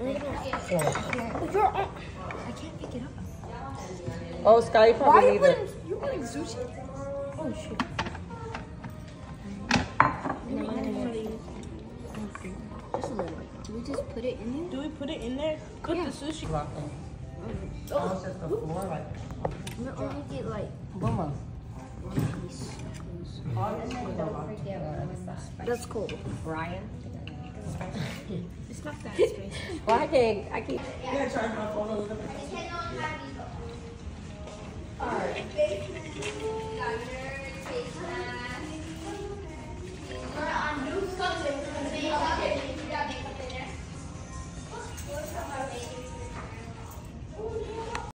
Yeah. You're. I can't pick it up. Oh, Sky, you Why probably are you it. putting, you putting sushi? Oh shit. Just a little. Do we just put it in there? Do we put it in there? Put Yeah. Oh. the sushi. Rocking. Oh, it's the floor, like, We'll only get like Mama. one piece. That's cool. Brian. Not well, I can't. I can't. Yeah, yeah charge my phone a little bit.